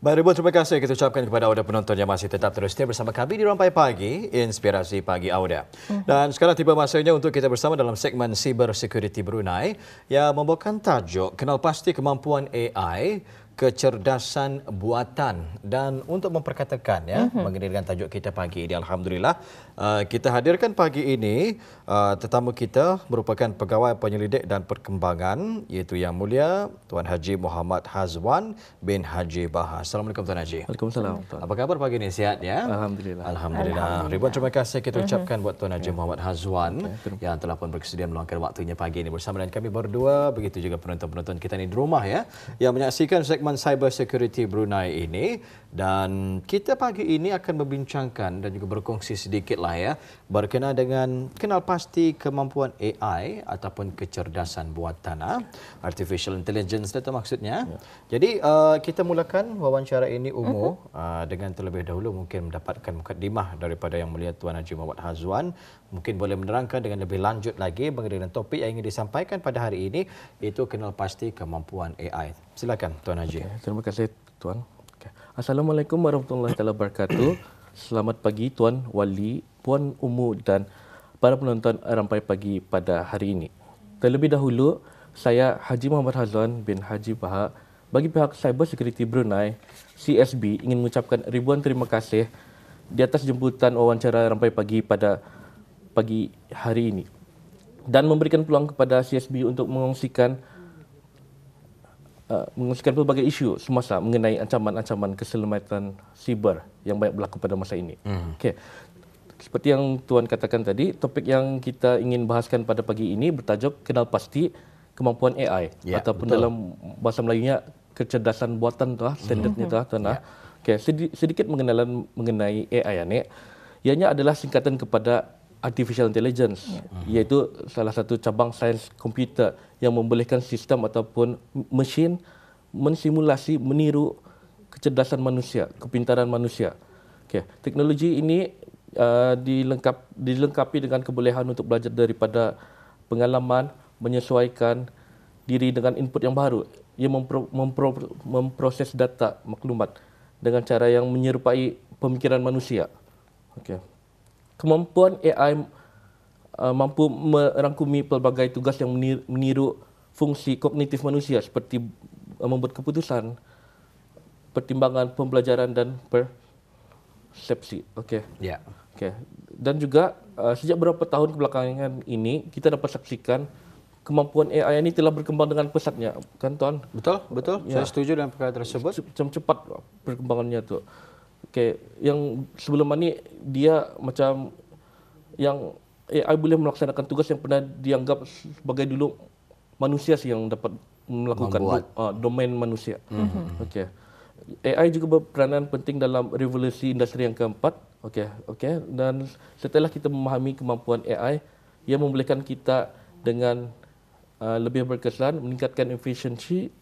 Baik, ribuan terima kasih kita ucapkan kepada Auda penonton yang masih tetap terus setia bersama kami di Rampai Pagi, Inspirasi Pagi Auda. Mhm. Dan sekarang tiba masanya untuk kita bersama dalam segmen Cyber Security Brunei yang membawakan tajuk Kenal Pasti Kemampuan AI kecerdasan buatan dan untuk memperkatakan ya uh-huh. mengenai dengan tajuk kita pagi ini alhamdulillah uh, kita hadirkan pagi ini uh, tetamu kita merupakan pegawai penyelidik dan perkembangan iaitu yang mulia Tuan Haji Muhammad Hazwan bin Haji Bahar. Assalamualaikum Tuan Haji. Waalaikumsalam. Tuan. Apa khabar pagi ini sihat ya? Alhamdulillah. Alhamdulillah. Alhamdulillah. Ribuan terima kasih kita ucapkan uh-huh. buat Tuan Haji Muhammad Hazwan okay. yang telah pun bersedia meluangkan waktunya pagi ini bersama dengan kami berdua begitu juga penonton-penonton kita ini di rumah ya yang menyaksikan segmen Cyber Security Brunei ini dan kita pagi ini akan membincangkan dan juga berkongsi sedikitlah ya berkenaan dengan kenal pasti kemampuan AI ataupun kecerdasan buatan ah, artificial intelligence itu maksudnya. Ya. Jadi uh, kita mulakan wawancara ini umum uh-huh. uh, dengan terlebih dahulu mungkin mendapatkan mukadimah daripada yang melihat Tuan Haji Muhammad Hazwan mungkin boleh menerangkan dengan lebih lanjut lagi mengenai topik yang ingin disampaikan pada hari ini iaitu kenal pasti kemampuan AI. Silakan Tuan Haji. Okay, terima kasih Tuan. Assalamualaikum warahmatullahi wabarakatuh. Selamat pagi Tuan Wali, Puan Umu dan para penonton Rampai Pagi pada hari ini. Terlebih dahulu, saya Haji Muhammad Hazwan bin Haji Bahak bagi pihak Cyber Security Brunei CSB ingin mengucapkan ribuan terima kasih di atas jemputan wawancara Rampai Pagi pada pagi hari ini dan memberikan peluang kepada CSB untuk mengongsikan uh, mengongsikan pelbagai isu semasa mengenai ancaman-ancaman keselamatan siber yang banyak berlaku pada masa ini. Mm. Okey. Seperti yang tuan katakan tadi, topik yang kita ingin bahaskan pada pagi ini bertajuk kenal pasti kemampuan AI yeah, ataupun betul. dalam bahasa Melayunya kecerdasan buatan tu ah standardnya tu ah tuan ah. Ya. Okey, sedikit mengenalan mengenai AI ini. Ianya adalah singkatan kepada artificial intelligence yeah. iaitu salah satu cabang sains komputer yang membolehkan sistem ataupun mesin mensimulasi meniru kecerdasan manusia, kepintaran manusia. Okay. Teknologi ini uh, dilengkap dilengkapi dengan kebolehan untuk belajar daripada pengalaman, menyesuaikan diri dengan input yang baru. Ia mempro, mempro, memproses data maklumat dengan cara yang menyerupai pemikiran manusia. Okay kemampuan AI uh, mampu merangkumi pelbagai tugas yang meniru fungsi kognitif manusia seperti uh, membuat keputusan, pertimbangan, pembelajaran dan persepsi. Okey. Ya. Yeah. Okey. Dan juga uh, sejak beberapa tahun kebelakangan ini kita dapat saksikan kemampuan AI ini telah berkembang dengan pesatnya, kan tuan? Betul, betul. Ya. Saya setuju dengan perkara tersebut. Macam cepat perkembangannya tu. Okay, yang sebelum ini dia macam yang AI boleh melaksanakan tugas yang pernah dianggap sebagai dulu manusia sih yang dapat melakukan uh, domain manusia. Mm-hmm. Okay. AI juga berperanan penting dalam revolusi industri yang keempat. Okay, okay. Dan setelah kita memahami kemampuan AI, ia membolehkan kita dengan uh, lebih berkesan meningkatkan efisiensi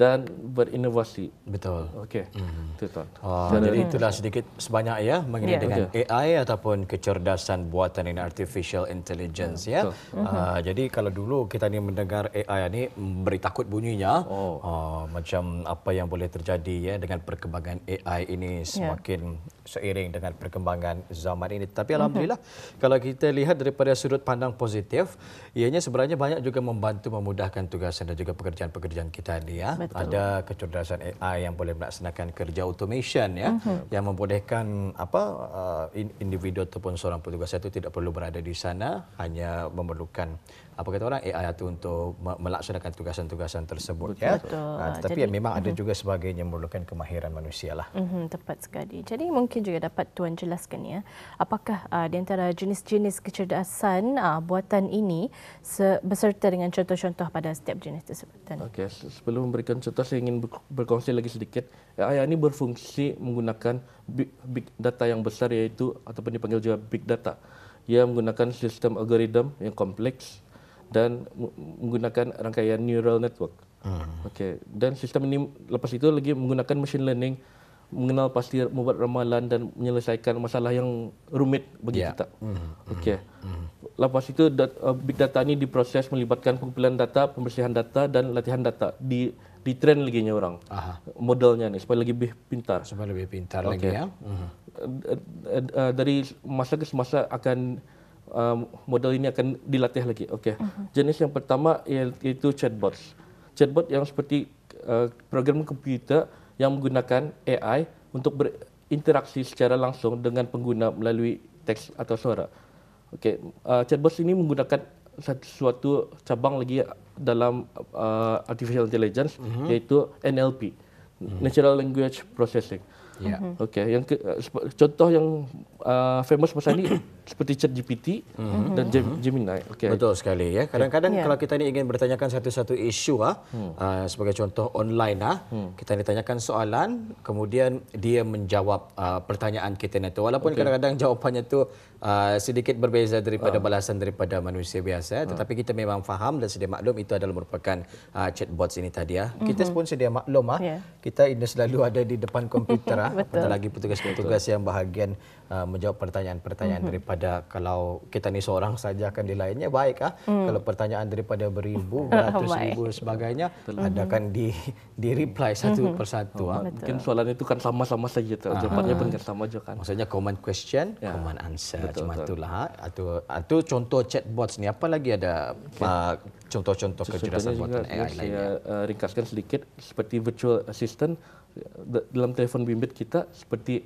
dan berinovasi. Betul. Okey. Hmm. Betul. Oh, jadi itulah sedikit sebanyak ya mengenai yeah. dengan okay. AI ataupun kecerdasan buatan ini artificial intelligence yeah. ya. Betul. Uh, jadi kalau dulu kita ni mendengar AI ni beri takut bunyinya oh. uh, macam apa yang boleh terjadi ya dengan perkembangan AI ini semakin yeah. seiring dengan perkembangan zaman ini. Tapi alhamdulillah mm-hmm. kalau kita lihat daripada sudut pandang positif ianya sebenarnya banyak juga membantu memudahkan tugasan dan juga pekerjaan-pekerjaan kita ni ya. Betul. Betul. ada kecerdasan AI yang boleh melaksanakan kerja automation ya uh-huh. yang membolehkan apa uh, individu ataupun seorang petugas itu tidak perlu berada di sana hanya memerlukan apa kata orang AI itu untuk melaksanakan tugasan-tugasan tersebut betul, ya. Betul. Uh, tetapi Jadi, ya, memang uh-huh. ada juga sebagainya memerlukan kemahiran manusia lah. Uh-huh, tepat sekali. Jadi mungkin juga dapat tuan jelaskan ya, apakah uh, di antara jenis-jenis kecerdasan uh, buatan ini beserta dengan contoh-contoh pada setiap jenis tersebut. Okey, sebelum memberikan contoh saya ingin berkongsi lagi sedikit. AI ini berfungsi menggunakan big, big data yang besar iaitu ataupun dipanggil juga big data. Ia menggunakan sistem algoritma yang kompleks dan menggunakan rangkaian neural network. Hmm. Okey, dan sistem ini lepas itu lagi menggunakan machine learning mengenal pasti membuat ramalan dan menyelesaikan masalah yang rumit bagi Ya. kita. Okey. Lepas itu dat, uh, big data ini diproses melibatkan pengumpulan data, pembersihan data dan latihan data di di train lagi nya orang. Aha. Modelnya ni supaya lebih lebih pintar. Supaya lebih pintar lagi ya. Mhm. Uh, uh, uh, dari masa ke semasa akan uh, model ini akan dilatih lagi. Okey. Jenis yang pertama iaitu chatbots. Chatbot yang seperti uh, program komputer yang menggunakan AI untuk berinteraksi secara langsung dengan pengguna melalui teks atau suara. Okey, uh, chatbots ini menggunakan suatu cabang lagi dalam uh, artificial intelligence mm-hmm. iaitu NLP, mm-hmm. Natural Language Processing. Ya. Okey, yang ke, uh, contoh yang uh, famous masa ni seperti ChatGPT dan Gem- Gemini. Okey. Betul sekali ya. Kadang-kadang Ya. kalau kita ni ingin bertanyakan satu-satu isu ah uh, sebagai contoh online ah kita ditanyakan soalan kemudian dia menjawab uh, pertanyaan kita itu walaupun kadang-kadang jawapannya tu uh, sedikit berbeza daripada balasan daripada manusia biasa tetapi kita memang faham dan sedia maklum itu adalah merupakan uh, chatbots ini tadi ah. Kita pun sedia maklum ah. Ya. Kita ini selalu ada di depan komputer ah. Apatah lagi petugas-petugas yang bahagian uh, menjawab pertanyaan-pertanyaan daripada kalau kita ni seorang saja akan di lainnya baik ah. Kalau pertanyaan daripada beribu, beratus ribu sebagainya adakan di di reply satu persatu ah. Mungkin soalan itu kan sama-sama saja, tak? jawapannya pun kan sama aja kan. Maksudnya command question, Ya. command answer Betul, macam betul. itulah. ah. Atau atau contoh chatbots ni apa lagi ada uh, contoh-contoh kecerdasan buatan juga AI saya lainnya. uh, ringkaskan sedikit seperti virtual assistant dalam telefon bimbit kita seperti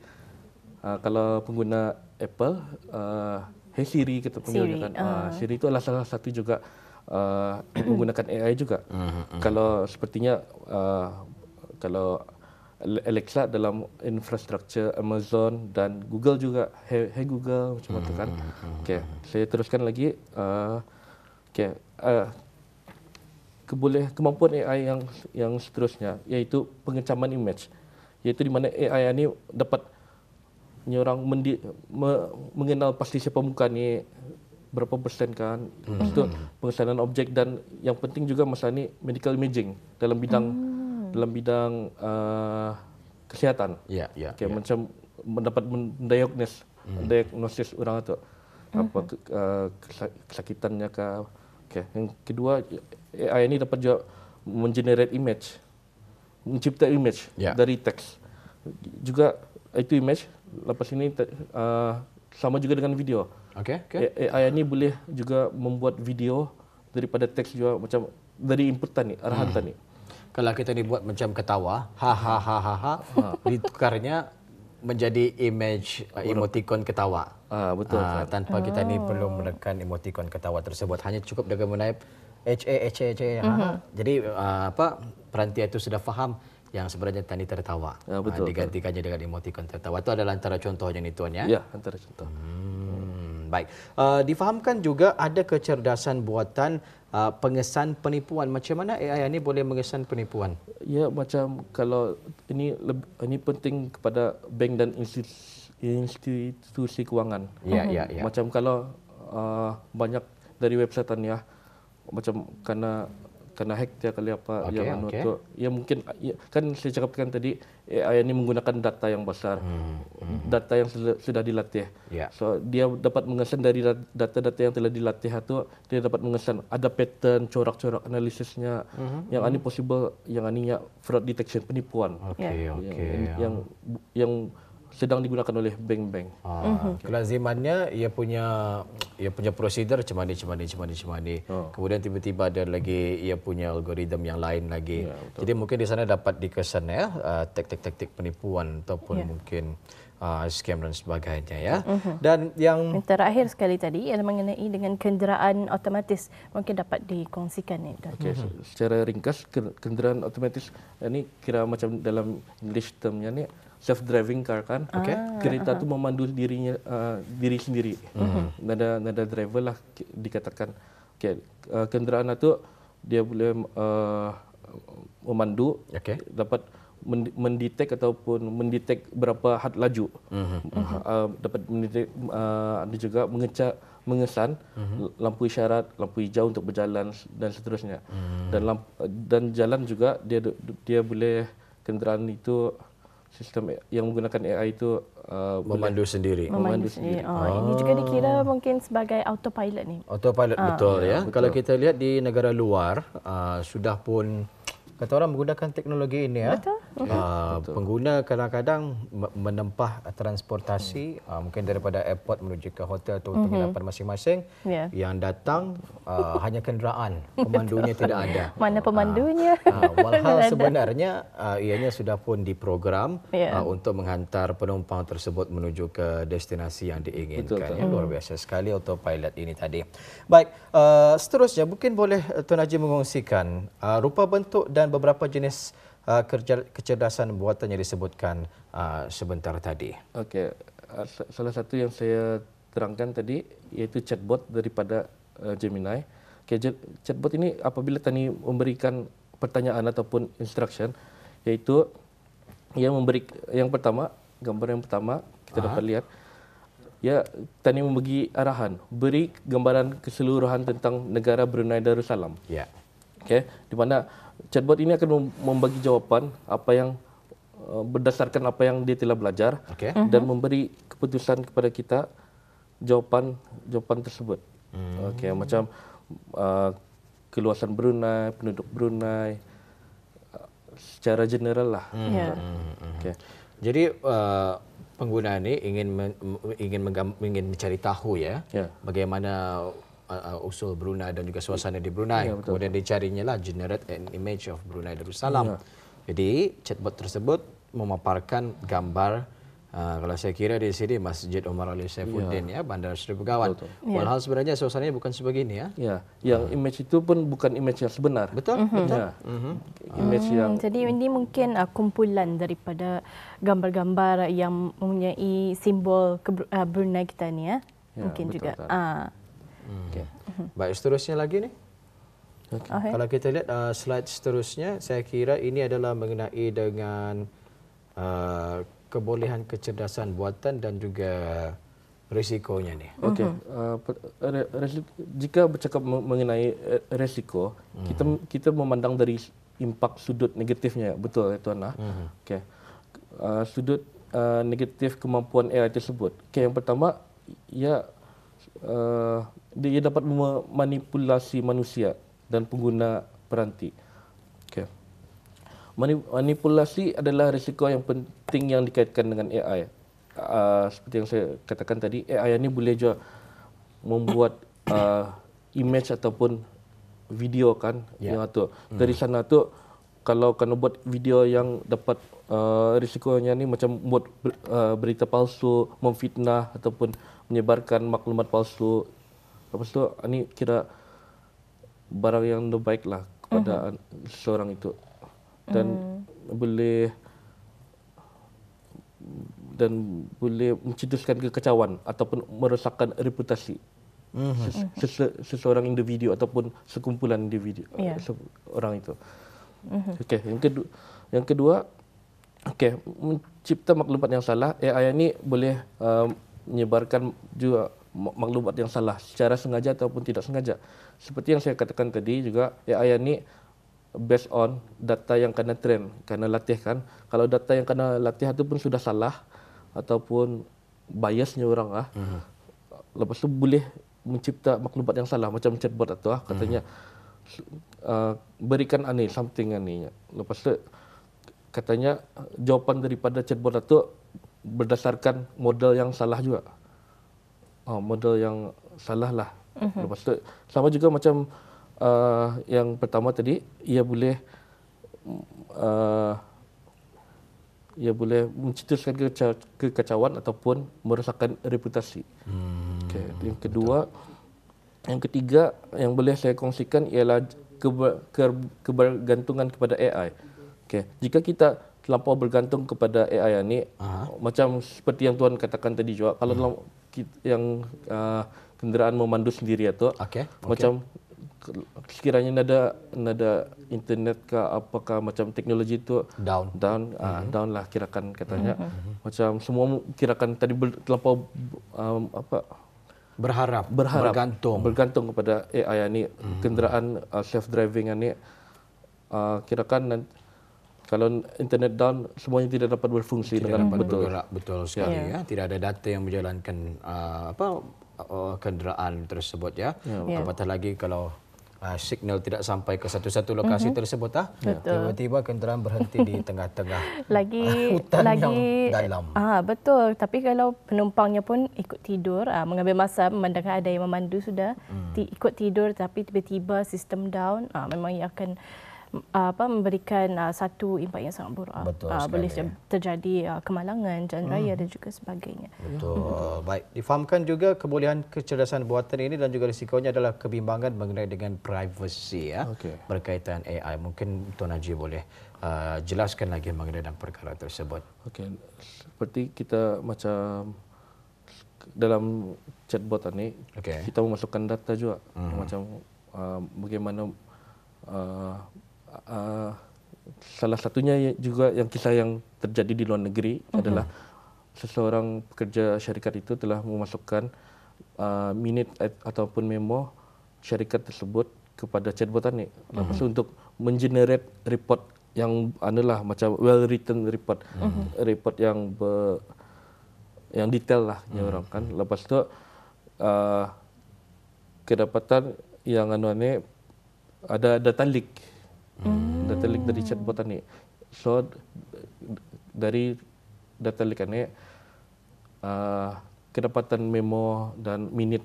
uh, kalau pengguna Apple uh, Hey Siri kita panggil Siri, kan. Uh, Siri itu adalah salah satu juga uh, menggunakan AI juga. Kalau sepertinya uh, kalau Alexa dalam infrastruktur Amazon dan Google juga Hey, hey Google macam itu kan. Okey, saya teruskan lagi uh, okey uh, keboleh kemampuan AI yang yang seterusnya iaitu pengecaman image iaitu di mana AI ini dapat orang mendi, me, mengenal pasti siapa muka ni berapa persen kan. Lepas tu pengesanan objek dan yang penting juga masa ni medical imaging dalam bidang dalam bidang uh, kesihatan. Ya, ya. okay, macam mendapat mendiagnos diagnosis orang itu apa ke, uh, kesa- kesakitannya ke okay. yang kedua AI ini dapat juga mengenerate image. Mencipta image Ya. dari teks. Juga itu image lepas ini uh, sama juga dengan video. Okey, okey. A- AI ini boleh juga membuat video daripada teks juga macam dari input tadi arahan tadi. Kalau kita ni buat macam ketawa, ha ha ha ha ha, ditukarnya menjadi image uh, emoticon ketawa. ah betul Ah, tanpa kita ni perlu menekan emoticon ketawa tersebut. Hanya cukup dengan menaip H A H A H A ha, ha. Jadi uh, apa peranti itu sudah faham yang sebenarnya tadi tertawa. Ah, betul, Ah, digantikannya dengan emoticon tertawa. Itu adalah antara contohnya ni tuan ya. ya antara contoh Hmm, baik. Uh, difahamkan juga ada kecerdasan buatan uh, pengesan penipuan. Macam mana AI ini boleh mengesan penipuan? Ya macam kalau ini ini penting kepada bank dan institusi, institusi kewangan. Ya, ya, ya. Macam kalau uh, banyak dari website ya macam karena kena hack dia kali apa Okey, yang anu okey. tu. Ya mungkin ya, kan saya cakapkan tadi AI ini menggunakan data yang besar. Data yang sudah, dilatih. Hmm, Ya. so dia dapat mengesan dari dat- data-data yang telah dilatih itu dia dapat mengesan ada pattern corak-corak analisisnya. Hmm, yang ini possible yang ini ya fraud detection penipuan. Okey, yang, okey. yang yang sedang digunakan oleh bank-bank Ah, kelazimannya ia punya ia punya prosedur macam mana macam mana macam mana macam mana. Kemudian tiba-tiba ada lagi ia punya algoritma yang lain lagi. Jadi mungkin di sana dapat dikesan ya uh, taktik-taktik penipuan ataupun Ya. mungkin uh, scam dan sebagainya ya. Dan yang Yang terakhir sekali tadi ialah mengenai dengan kenderaan otomatis. Mungkin dapat dikongsikan ni. Okey, se- secara ringkas ke- kenderaan otomatis ini kira macam dalam English termnya ni self driving car kan. Okey. Kereta tu memandu dirinya uh, diri sendiri. Nada nada driver lah dikatakan. Okey, uh, kenderaan itu dia boleh uh, memandu Okey. dapat men- mendetek ataupun mendetek berapa had laju. Uh, dapat mendetek uh, ada juga mengeca mengesan lampu isyarat, lampu hijau untuk berjalan dan seterusnya. Dan lamp, dan jalan juga dia dia boleh kenderaan itu sistem yang menggunakan AI itu uh, Memandu sendiri. Memandu sendiri. Oh, Ini juga dikira mungkin sebagai autopilot ni. Autopilot betul ya. Kalau kita lihat di negara luar uh, sudah pun kata orang menggunakan teknologi ini ya. Betul. Uh, pengguna kadang-kadang me- menempah transportasi uh, mungkin daripada airport menuju ke hotel atau penginapan masing-masing Ya. yang datang uh, hanya kenderaan pemandunya tidak ada. Mana pemandunya? Uh, walhal sebenarnya uh, ianya sudah pun diprogram Ya. uh, untuk menghantar penumpang tersebut menuju ke destinasi yang diinginkan. Ya, luar biasa sekali autopilot ini tadi. Baik, uh, seterusnya mungkin boleh uh, Tuan Haji mengongsikan uh, rupa bentuk dan beberapa jenis uh, kerja, kecerdasan buatan yang disebutkan uh, sebentar tadi. Okey, uh, sa- salah satu yang saya terangkan tadi iaitu chatbot daripada uh, Gemini. Okay, chatbot ini apabila Tani memberikan pertanyaan ataupun instruction iaitu yang memberi yang pertama, gambar yang pertama kita dapat lihat ya Tani membagi arahan, beri gambaran keseluruhan tentang negara Brunei Darussalam. Ya. Okay, di mana chatbot ini akan mem- membagi jawapan apa yang uh, berdasarkan apa yang dia telah belajar Okey. dan memberi keputusan kepada kita jawapan jawapan tersebut. Okey, macam uh, keluasan Brunei, penduduk Brunei uh, secara general lah. Ya. Okey. Jadi uh, pengguna ini ingin men- ingin menggam- ingin mencari tahu ya, Ya. bagaimana uh, uh, usul Brunei dan juga suasana di Brunei. Ya, Kemudian dicarinya lah generate an image of Brunei Darussalam. Jadi chatbot tersebut memaparkan gambar uh, kalau saya kira di sini Masjid Umar Ali Saifuddin ya, Bandar Seri Begawan. Walhal sebenarnya suasananya bukan sebegini ya. Ya, yang image itu pun bukan image yang sebenar. Betul? Ya. Image yang Hmm, jadi ini mungkin uh, kumpulan daripada gambar-gambar yang mempunyai simbol ke uh, Brunei kita ni ya. Ya, mungkin betul, juga. betul. Ah. okay. Baik, seterusnya lagi nih. Okay. Kalau kita lihat uh, slide seterusnya, saya kira ini adalah mengenai dengan uh, kebolehan kecerdasan buatan dan juga risikonya nih. Okey, uh, re- resi- jika bercakap me- mengenai eh, resiko, kita kita memandang dari impak sudut negatifnya, betul ya tuan ah. Okey. Uh, sudut uh, negatif kemampuan AI tersebut. Okey, yang pertama ia uh, dia dapat memanipulasi manusia dan pengguna peranti. Mani- Manipulasi adalah risiko yang penting yang dikaitkan dengan AI. Uh, seperti yang saya katakan tadi, AI ini boleh juga membuat uh, image ataupun video kan Ya. yang tu. Dari sana tu kalau kena buat video yang dapat uh, risikonya ni macam buat ber- uh, berita palsu, memfitnah ataupun menyebarkan maklumat palsu. Lepas tu ini kira barang yang no baik lah kepada uh-huh. seorang itu dan boleh dan boleh mencetuskan kekacauan ataupun merosakkan reputasi ses- sese- seseorang individu ataupun sekumpulan individu Ya. yeah. orang itu. Okey, yang kedua yang kedua okey, mencipta maklumat yang salah AI ini boleh uh, menyebarkan juga mak- maklumat yang salah secara sengaja ataupun tidak sengaja. Seperti yang saya katakan tadi juga AI ini based on data yang kena train, kena latih kan. Kalau data yang kena latih itu pun sudah salah ataupun biasnya orang ah. Uh-huh. Lepas tu boleh mencipta maklumat yang salah macam chatbot atau ah katanya uh, berikan ani something ani. Lepas tu katanya jawapan daripada chatbot itu berdasarkan model yang salah juga. Oh, model yang salah lah. Uh-huh. Lepas tu sama juga macam uh, yang pertama tadi ia boleh uh, ia boleh mencetuskan keca- kekacauan ataupun merosakkan reputasi. Hmm, okay. Yang kedua, betul. Yang ketiga yang boleh saya kongsikan ialah keber, ke- kebergantungan kepada AI. Okay. Jika kita terlampau bergantung kepada AI ini, uh-huh. macam seperti yang tuan katakan tadi juga, kalau dalam kita, yang uh, kenderaan memandu sendiri atau Okey, okey. macam sekiranya ada ada internet ke apakah macam teknologi itu Down. down ah, down lah kirakan katanya macam semua kirakan tadi ber, terlampau um, apa Berharap, berharap bergantung. bergantung kepada AI ini kenderaan uh, self driving ini uh, kirakan nanti kalau internet down semuanya tidak dapat berfungsi Tidak dengan dapat betul. bergerak betul sekali ya. Tidak ada data yang menjalankan uh, apa uh, kenderaan tersebut ya. Ya. Apatah lagi kalau uh, signal tidak sampai ke satu-satu lokasi tersebut ah. Tiba-tiba kenderaan berhenti di tengah-tengah lagi hutan lagi yang dalam. Ah betul tapi kalau penumpangnya pun ikut tidur ah mengambil masa memandangkan ada yang memandu sudah Hmm. ti, ikut tidur tapi tiba-tiba sistem down ah memang ia akan apa memberikan ah, satu impak yang sangat buruk Ah, Betul ah, boleh terjadi ah, kemalangan jalan raya dan juga sebagainya Betul. Baik, difahamkan juga kebolehan kecerdasan buatan ini dan juga risikonya adalah kebimbangan mengenai dengan privacy ya. Okey. Berkaitan AI. Mungkin Tuan Haji boleh uh, jelaskan lagi mengenai dan perkara tersebut. Okey, seperti kita macam dalam chatbot ini Okey. kita memasukkan data juga hmm. macam uh, bagaimana uh, uh, salah satunya ya- juga yang kisah yang terjadi di luar negeri hmm. adalah seseorang pekerja syarikat itu telah memasukkan uh, minit at- ataupun memo syarikat tersebut kepada chatbot ini lepas itu untuk mengenerate report yang adalah macam well written report report yang ber, yang detail lah hmm. orang kan lepas tu uh, kedapatan yang anu ni ada data leak. Data leak dari chatbot ni. So dari data leak ni uh, kedapatan memo dan minit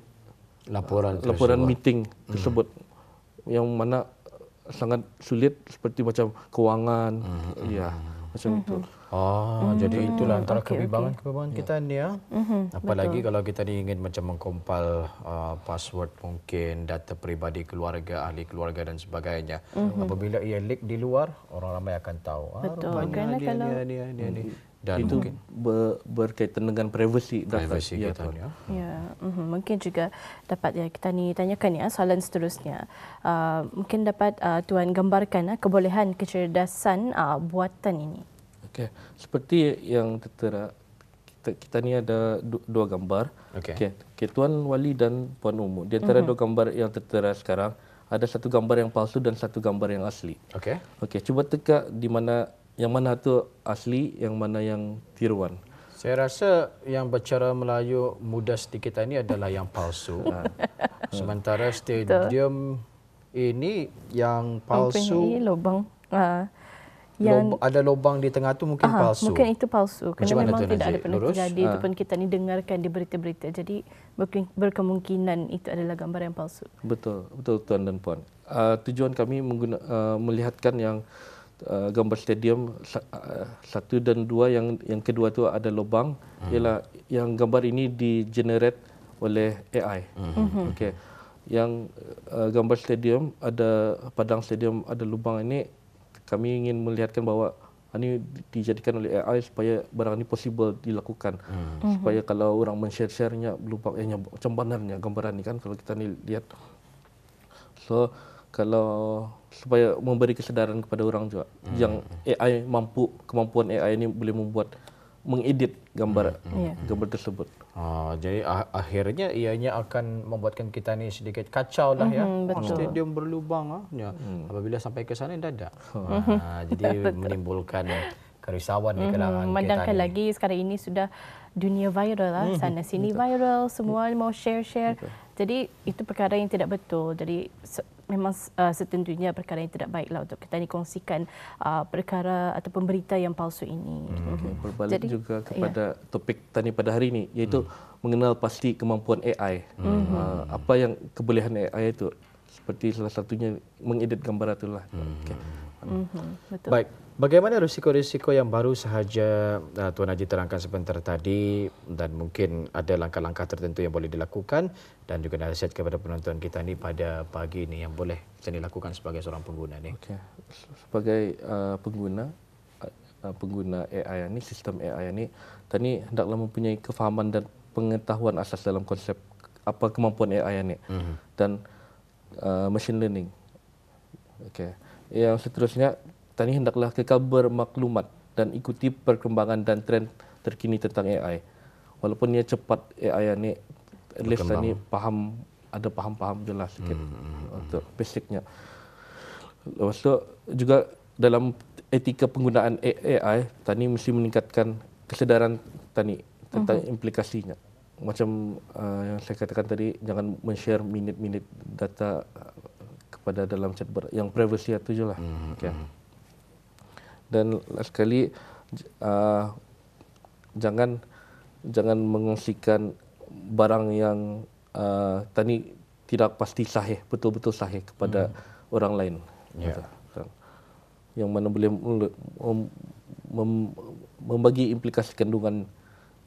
Laporan laporan tersebut. meeting tersebut yang mana sangat sulit seperti macam kewangan. Ya macam itu Oh, jadi itulah antara okey, kebimbangan-kebimbangan kita ni ya. Apalagi kalau kita ni ingin macam mengkompal uh, password mungkin data peribadi keluarga, ahli keluarga dan sebagainya. Apabila ia leak di luar, orang ramai akan tahu. Ah, Betul. rupanya Kerana dia, kalau- dia, dia, dia, dia. Dan itu mungkin ber, berkaitan dengan privacy data privacy Ya, kita tuan. ya. Ya, mhm. mungkin juga dapat ya kita ni tanyakan ya soalan seterusnya. Uh, mungkin dapat uh, tuan gambarkan uh, kebolehan kecerdasan uh, buatan ini. Okey, seperti yang tertera kita, kita ni ada du, dua gambar. Okey. Okey, okay, Tuan Wali dan Puan Umu. Di antara dua gambar yang tertera sekarang, ada satu gambar yang palsu dan satu gambar yang asli. Okey. Okey, cuba teka di mana yang mana tu asli, yang mana yang tiruan. Saya rasa yang bercara Melayu mudah sedikit ini adalah yang palsu. Ah. Sementara stadium ini yang palsu Mempunyai lubang uh, yang lob, ada lubang di tengah tu mungkin Aha, palsu. Mungkin itu palsu. Macam Kerana mana memang tidak ada Najib? pernah Lurus? terjadi Ah. ataupun kita ni dengarkan di berita-berita. Jadi berke- berkemungkinan itu adalah gambar yang palsu. Betul, betul tuan dan puan. Uh, tujuan kami mengguna, uh, melihatkan yang uh, gambar stadium uh, satu dan dua yang yang kedua tu ada lubang hmm. ialah yang gambar ini di generate oleh AI. Hmm. Okey. Yang uh, gambar stadium ada padang stadium ada lubang ini kami ingin melihatkan bahawa ini dijadikan oleh AI supaya barang ini possible dilakukan. Hmm. Supaya kalau orang men-share-sharenya lubang eh, macam benarnya gambaran ini kan kalau kita ni lihat So kalau supaya memberi kesedaran kepada orang juga hmm. yang AI mampu kemampuan AI ini boleh membuat mengedit gambar Ya. gambar tersebut. Ah, jadi ah, akhirnya ianya akan membuatkan kita ni sedikit kacau lah ya. Mhm, betul. Stadium berlubang ah. Ya. Apabila sampai ke sana dadak. Ah, jadi menimbulkan kerisauan di kalangan kita Memandangkan lagi sekarang ini sudah dunia viral lah. Sana sini viral, semua mau share-share. Jadi itu perkara yang tidak betul. Jadi memang uh, setentunya perkara yang tidak baik lah untuk kita ni kongsikan uh, perkara ataupun berita yang palsu ini. Okay. Berbalik Jadi, juga kepada topik tadi pada hari ini iaitu mengenal pasti kemampuan AI. Uh, apa yang kebolehan AI itu seperti salah satunya mengedit gambar itulah. Okay. Mhm, betul. Baik, bagaimana risiko-risiko yang baru sahaja uh, Tuan Haji terangkan sebentar tadi dan mungkin ada langkah-langkah tertentu yang boleh dilakukan dan juga nasihat kepada penonton kita ni pada pagi ini yang boleh kita ni lakukan sebagai seorang pengguna ni. Okey. Sebagai uh, pengguna uh, pengguna AI ini sistem AI ini tadi hendaklah mempunyai kefahaman dan pengetahuan asas dalam konsep apa kemampuan AI ini mm-hmm. dan uh, machine learning. Okey. Yang seterusnya tadi hendaklah kekal bermaklumat dan ikuti perkembangan dan trend terkini tentang AI. Walaupun ia cepat AI ini at least tadi faham ada faham-faham jelas sikit mm-hmm. untuk basicnya. Lepas tu juga dalam etika penggunaan AI tani mesti meningkatkan kesedaran tani tentang uh-huh. implikasinya. Macam uh, yang saya katakan tadi jangan men-share minit-minit data uh, kepada dalam chatbot yang privacy itu je lah. Uh-huh. Okay. Dan sekali uh, jangan jangan mengongsikan barang yang uh, tani tidak pasti sahih, betul-betul sahih kepada hmm. orang lain. Yeah. Yang mana boleh membagi implikasi kandungan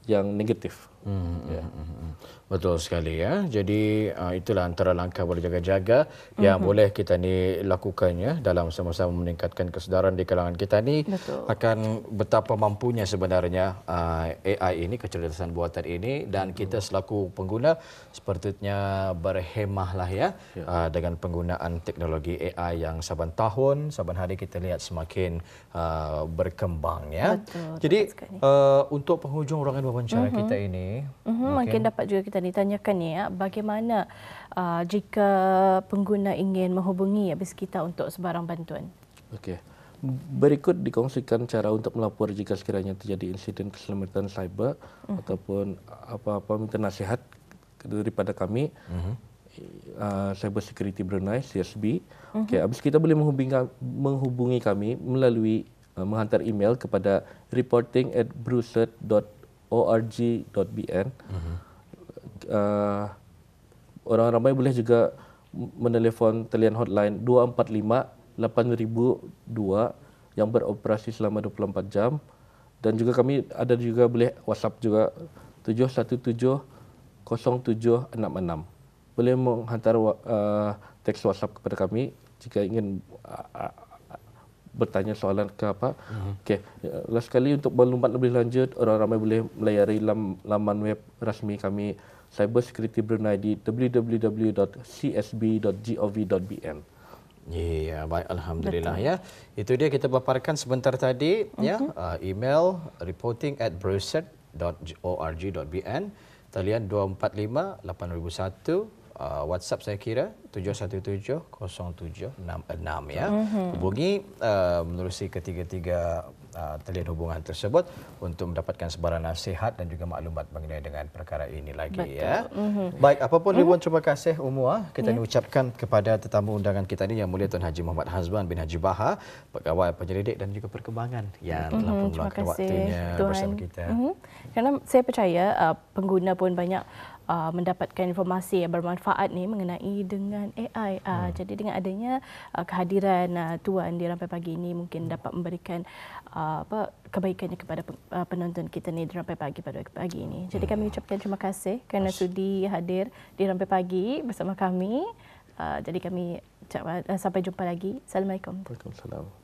yang negatif. Hmm, ya. hmm, hmm, Betul sekali ya. Jadi uh, itulah antara langkah berjaga-jaga yang hmm. boleh kita ni lakukannya dalam sama-sama meningkatkan kesedaran di kalangan kita ni Betul. akan betapa mampunya sebenarnya uh, AI ini kecerdasan buatan ini dan kita selaku pengguna sepatutnya berhemahlah ya, ya. Uh, dengan penggunaan teknologi AI yang saban tahun saban hari kita lihat semakin uh, berkembang ya. Betul. Jadi uh, untuk penghujung ruangan wawancara uh-huh. kita ini uh-huh. mungkin dapat juga kita ditanyakan ni ya bagaimana uh, jika pengguna ingin menghubungi habis kita untuk sebarang bantuan. Okey. Berikut dikongsikan cara untuk melapor jika sekiranya terjadi insiden keselamatan cyber uh-huh. ataupun apa-apa minta nasihat daripada kami. Uh-huh. Uh, Cyber Security Brunei CSB. Uh-huh. Okey, habis kita boleh menghubungi menghubungi kami melalui uh, menghantar email kepada reporting@bruset.org.bn. Uh-huh uh, orang ramai boleh juga menelefon talian hotline 245 8002 yang beroperasi selama 24 jam. Dan juga kami ada juga boleh WhatsApp juga 717 0766 boleh menghantar uh, teks WhatsApp kepada kami jika ingin uh, bertanya soalan ke apa. Uh-huh. Okey, last sekali untuk berlumpat lebih lanjut orang ramai boleh melayari laman web rasmi kami cybersecurity Brunei di www.csb.gov.bn. Ya, baik alhamdulillah Betul. ya. Itu dia kita paparkan sebentar tadi uh-huh. ya, uh, email reporting at bruset.org.bn talian 245 8001 uh, WhatsApp saya kira 7170766 ya. Mm-hmm. Hubungi uh, menerusi ketiga-tiga uh, talian hubungan tersebut untuk mendapatkan sebarang nasihat dan juga maklumat mengenai dengan perkara ini lagi Betul. ya. Mm-hmm. Baik, apapun mm-hmm. ribuan terima kasih Umur kita yeah. ucapkan kepada tetamu undangan kita ini yang mulia Tuan Haji Muhammad Hazban bin Haji Baha, pegawai penyelidik dan juga perkembangan yang mm-hmm. telah meluangkan waktunya Tuhan. bersama kita. Mm-hmm. Kerana saya percaya uh, pengguna pun banyak uh, mendapatkan informasi yang bermanfaat ni mengenai dengan AI. Uh, hmm. Jadi dengan adanya uh, kehadiran uh, tuan di rampai pagi ini mungkin dapat memberikan uh, apa kebaikannya kepada uh, penonton kita ni di rampai pagi pada pagi ini. Jadi kami hmm. ucapkan terima kasih kerana sudi hadir di rampai pagi bersama kami. Uh, jadi kami uh, sampai jumpa lagi. Assalamualaikum. Waalaikumsalam.